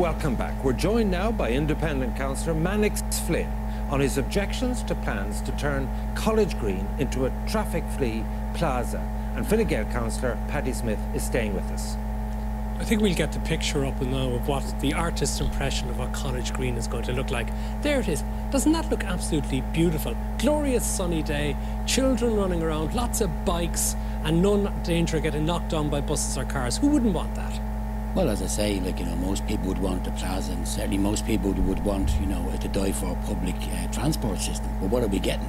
Welcome back. We're joined now by independent councillor Mannix Flynn on his objections to plans to turn College Green into a traffic-free plaza. And Fine Gael councillor Paddy Smith is staying with us. I think we'll get the picture up and now of what the artist's impression of what College Green is going to look like. There it is. Doesn't that look absolutely beautiful? Glorious sunny day, children running around, lots of bikes, and none danger of getting knocked down by buses or cars. Who wouldn't want that? Well, as I say, like, you know, most people would want the plaza, and certainly most people would want, you know, to die for a public uh, transport system. But what are we getting?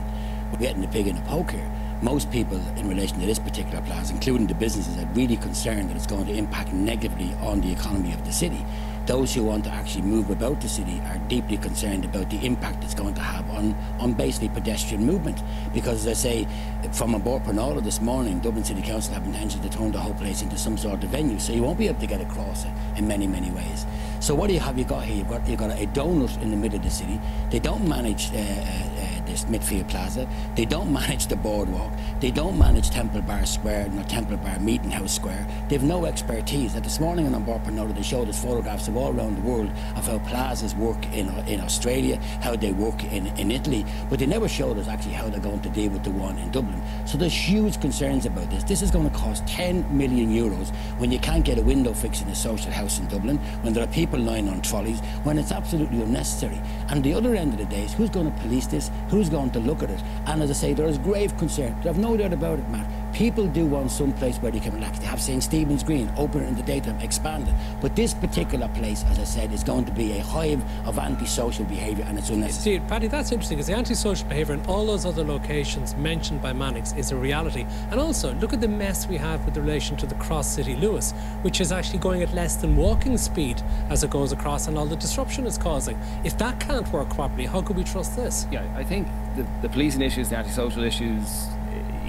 We're getting the pig in the poke here. Most people in relation to this particular plaza, including the businesses, are really concerned that it's going to impact negatively on the economy of the city those who want to actually move about the city are deeply concerned about the impact it's going to have on, on basically pedestrian movement. Because as I say, from Bord Pleanála this morning, Dublin City Council have intention to turn the whole place into some sort of venue, so you won't be able to get across it in many, many ways. So what do you have you got here? You've got, you've got a donut in the middle of the city. They don't manage uh, uh, uh, this Smithfield Plaza. They don't manage the boardwalk. They don't manage Temple Bar Square nor Temple Bar Meeting House Square. They've no expertise. That this morning on Bord Pleanála, they showed us photographs of all around the world of how plazas work in, in Australia, how they work in, in Italy, but they never showed us actually how they're going to deal with the one in Dublin. So there's huge concerns about this. This is going to cost 10 million euros when you can't get a window fix in a social house in Dublin, when there are people lying on trolleys, when it's absolutely unnecessary. And the other end of the day is who's going to police this, who's going to look at it. And as I say, there is grave concern. I've no doubt about it, Matt. People do want some place where they can relax. They have St. Stephen's Green, open in the daytime, expanded. But this particular place, as I said, is going to be a hive of antisocial behaviour and it's unnecessary. See, Paddy, that's interesting because the antisocial behaviour in all those other locations mentioned by Mannix is a reality. And also, look at the mess we have with relation to the Cross City Luas, which is actually going at less than walking speed as it goes across and all the disruption it's causing. If that can't work properly, how could we trust this? Yeah, I think the, the policing issues, the antisocial issues,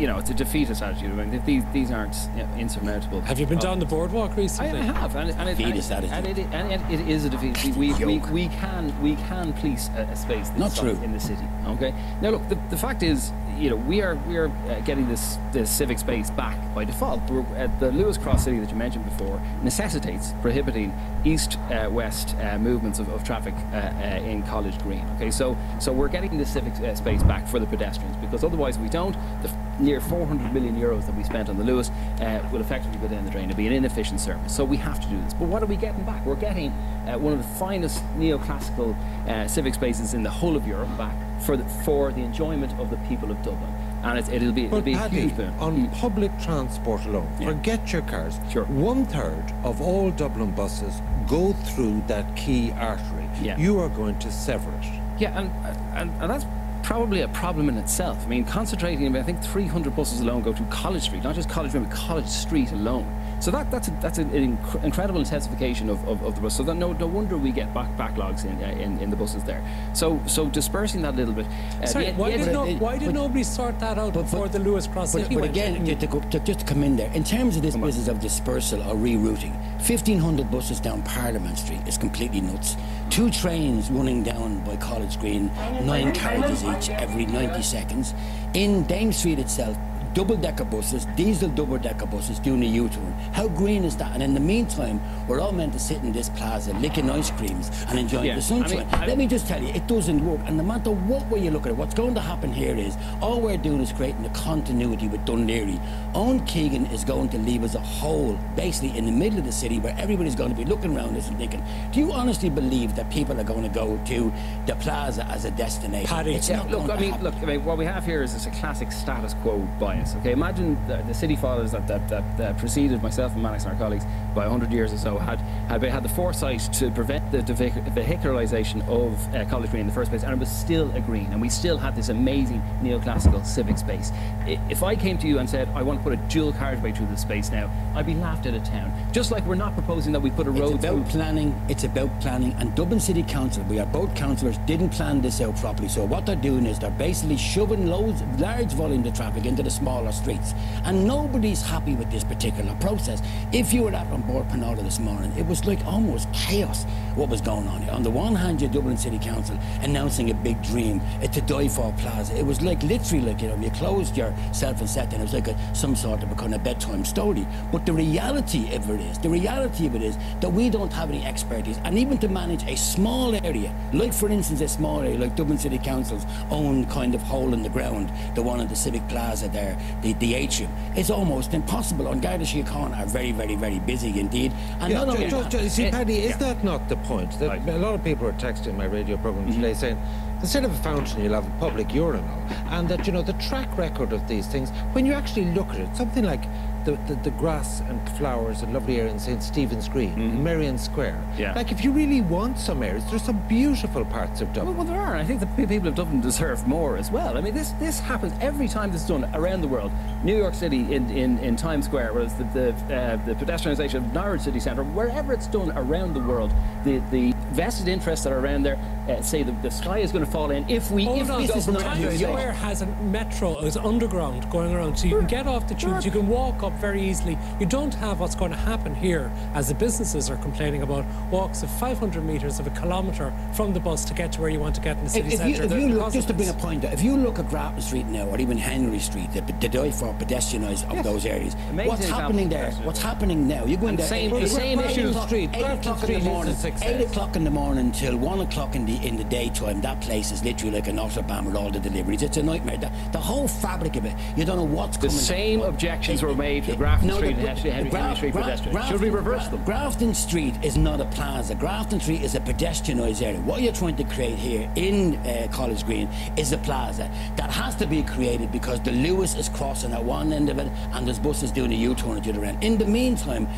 you know, it's a defeatist attitude. I mean, these these aren't you know, insurmountable. Have you been down the boardwalk recently? I, I have, and, and, it, and, it, and, it, and it, it is a defeat. We, we, we, can we can police a, a space Not true. in the city. Okay. Now look, the, the fact is, you know, we are we are uh, getting this this civic space back by default. We're, uh, the Luas Cross City that you mentioned before necessitates prohibiting east-west uh, uh, movements of, of traffic uh, uh, in College Green. Okay, so so we're getting the civic space back for the pedestrians because otherwise we don't. The near 400 million euros that we spent on the Luas uh, will effectively go down the drain. It'll be an inefficient service. So we have to do this. But what are we getting back? We're getting uh, one of the finest neoclassical uh, civic spaces in the whole of Europe back for the, for the enjoyment of the people of Dublin. And it, will be, it'll be Paddy, a huge boon. on mm. public transport alone, yeah. forget your cars. Sure. One third of all Dublin buses go through that key artery. Yeah. You are going to sever it. Yeah, and, and, and that's probably a problem in itself. I mean, concentrating, I think 300 buses alone go to College Street, not just College Street, but College Street alone. So that, that's a, that's an inc incredible intensification of, of, of, the bus. So that no, no wonder we get back backlogs in, uh, in, in the buses there. So so dispersing that a little bit. Uh, Sorry, the, why, the did, no, why did but, nobody sort that out but, before but, the Luas Cross But, but again, to, to, just to come in there, in terms of this business of dispersal or rerouting, 1,500 buses down Parliament Street is completely nuts. Two trains running down by College Green, nine carriages each every 90 seconds. In Dame Street itself, double-decker buses, diesel double-decker buses doing a U-turn. How green is that? And in the meantime, we're all meant to sit in this plaza licking ice creams and enjoying yeah, the sunshine. I mean, Let me just tell you, it doesn't work. And no matter what way you look at it, what's going to happen here is all we're doing is creating a continuity with Dunleary. Owen Keegan is going to leave us a hole, basically in the middle of the city, where everybody's going to be looking around us and thinking, do you honestly believe that people are going to go to the plaza as a destination? Paddy, it's yeah, look, I mean, look, I mean, what we have here is it's a classic status quo bias. Okay, imagine the, the city fathers that, that, that, that, preceded myself and Mannix and our colleagues by 100 years or so had had, had the foresight to prevent the, the vehicularisation of uh, College Green in the first place, and it was still a green, and we still had this amazing neoclassical civic space. If I came to you and said, I want to put a dual carriageway through this space now, I'd be laughed at a town. Just like we're not proposing that we put a road It's about through. planning, it's about planning, and Dublin City Council, we are both councillors, didn't plan this out properly, so what they're doing is they're basically shoving loads, large volumes of traffic into the small smaller streets. And nobody's happy with this particular process. If you were out on Bord Pleanála this morning, it was like almost chaos what was going on. here. On the one hand, you Dublin City Council announcing a big dream uh, to die for Plaza. It was like literally like, you know, you closed yourself and sat down. It was like a, some sort of a kind of bedtime story. But the reality of it is, the reality of it is that we don't have any expertise. And even to manage a small area, like for instance a small area like Dublin City Council's own kind of hole in the ground, the one in the Civic Plaza there, the, the atrium, is almost impossible. And Garda Síochána are very, very, very busy indeed. And yeah, not only ju- that, see, it- Paddy, is yeah. that not the point? That Right. A lot of people are texting my radio program today mm-hmm. saying, instead of a fountain, you'll have a public urinal. And that, you know, the track record of these things, when you actually look at it, something like the, the, the grass and flowers, a lovely area in St. Stephen's Green, in Merrion Square. Yeah. Like, if you really want some areas, there's some beautiful parts of Dublin. well, there are. I think the people of Dublin deserve more as well. I mean, this this happens every time this is done around the world. New York City in, in, in Times Square, whereas the the, uh, the pedestrianisation of Norwich City Centre, wherever it's done around the world, the, the vested interests that are around there uh, say that the sky is going to fall in if we Hold if on, we go is not A Times to New Square has a metro, it's underground going around, so you can get off the tubes, you can walk up very easily. You don't have what's going to happen here, as the businesses are complaining about walks of 500 metres of a kilometre from the bus to get to where you want to get in the city If, if you, centre. if you look, just to bring a point out, if you look at Grafton Street now, or even Henry Street, the, the die for pedestrianised of Yes. those areas, Amazing what's happening there? pedestrian. What's happening now? You're going And there. same- the same eight o'clock- Street, Eight Grafton o'clock in the morning. success. Eight o'clock in the morning till one o'clock in the in the daytime. That place is literally like an autobahn with all the deliveries. It's a nightmare. The, the whole fabric of it, you don't know what's The coming. same down. objections were made to Grafton No, Street the- and Henry, Henry Street Graf- pedestrians. Should we reverse them? Grafton Street is not a plaza. Grafton Street is a pedestrianised area. What you're trying to create here in uh, College Green is a plaza that has to be created because the Luas is crossing at one end of it and there's buses doing a U-turn at the other end. In the meantime,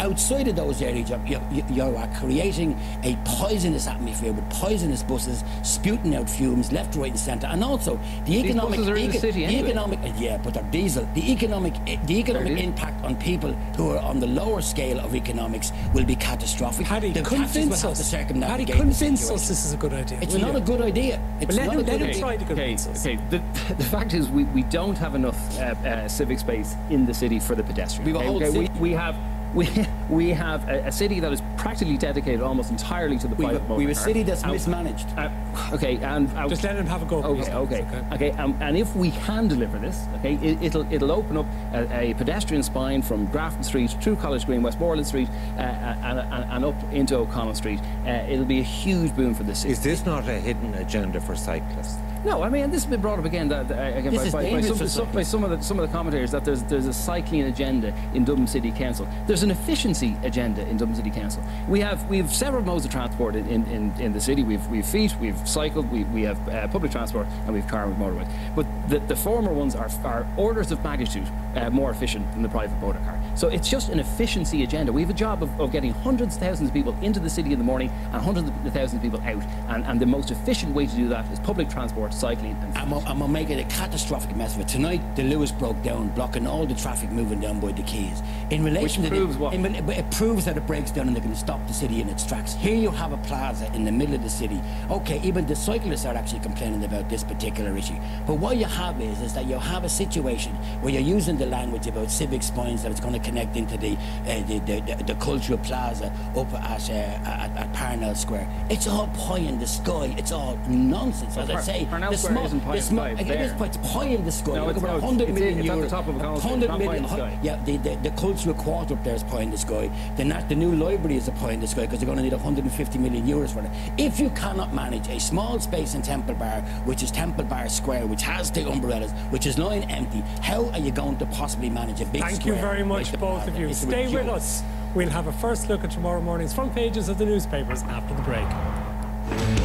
outside of those areas, you're, you're, you are creating a poisonous atmosphere with poisonous buses spewing out fumes left, right, and centre, and also the economic, buses are in the city anyway. economic, yeah, but they're diesel. The economic, uh, the economic impact on people who are on the lower scale of economics will be catastrophic. Paddy, the taxes will convince have us. to Paddy, circumnavigate the convince us this is a good idea. It's will not you? a good idea. It's let not him- a good let him idea. try to Okay, convince us. okay. The, the fact is, we, we don't have enough uh, uh, civic space in the city for the pedestrian. We've okay? Okay, we, we have we, we have a, a city that is practically dedicated almost entirely to the We've a- private we've a city that's And- mismanaged. uh, okay, and uh, Just let him have a go. please. Okay, okay, okay. Um, and if we can deliver this, okay, it, it'll it'll open up a, a pedestrian spine from Grafton Street through College Green, Westmoreland Street, uh, and, and, and up into O'Connell Street. Uh, it'll be a huge boon for the city. Is this not a hidden agenda for cyclists? No, I mean, this has been brought up again, that, uh, again by, by, by, some, some- by some of the some of the commentators that there's there's a cycling agenda in Dublin City Council. There's an efficiency agenda in Dublin City Council. We have we have several modes of transport in, in, in, in the city. We've we've feet, we've cycled, we, we have uh, public transport, and we've car and motorway. But the, the former ones are, are orders of magnitude uh, more efficient than the private motor car. So it's just an efficiency agenda. We have a job of, of getting hundreds of thousands of people into the city in the morning and hundreds of thousands of people out. And, and the most efficient way to do that is public transport, cycling, and I'm, I'm gonna make it a catastrophic mess of it. Tonight, the Luas broke down, blocking all the traffic moving down by the quays. In relation Which to proves the, what? in, it proves that it breaks down and they're going to stop the city in its tracks. Here you have a plaza in the middle of the city. Okay, even the cyclists are actually complaining about this particular issue. But what you have is, is that you have a situation where you're using the language about civic spines that it's going to connect into the uh, the, the, the, the cultural plaza up at, uh, at, at Parnell Square. It's all pie in the sky. It's all nonsense. As I say, Parnell the Square isn't pie the in the sky, it's it is pie- it's pie in the sky. No, it's- no, it's- 100 it's- million it's euros. top of a column, it's 100 not pie in the sky. Yeah, the, the, the cultural quarter up there is pie in the sky. The, the new library is a pie in the sky because they're going to need 150 million euros for it. If you cannot manage a small space in Temple Bar, which is Temple Bar Square, which has the umbrellas, which is lying empty, how are you going to possibly manage a big Thank you very much, the both of you. It's Stay with us. We'll have a first look at tomorrow morning's front pages of the newspapers after the break.